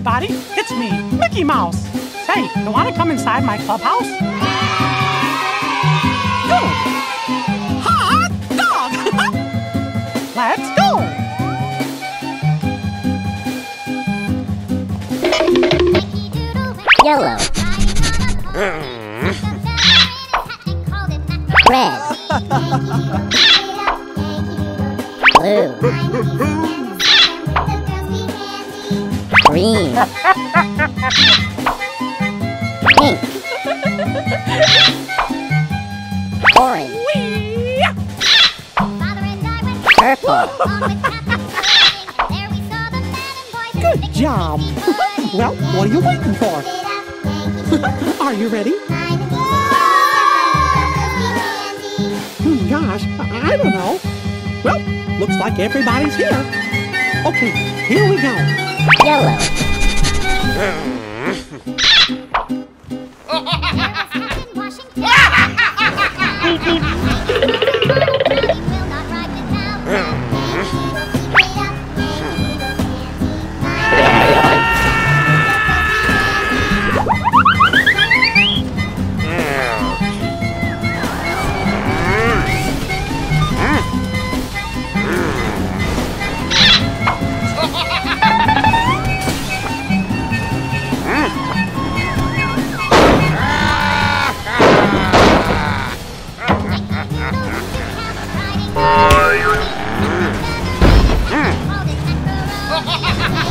everybody. It's me, Mickey Mouse. Say, you want to come inside my clubhouse? Good. Hot dog! Let's go! Yellow. Red. Blue. Green. Pink. Orange. Purple. Good job. well, what are you waiting for? Are you ready? Hmm, gosh, I don't know. Well, looks like everybody's here. Okay, here we go. Yellow. ha ha ha ha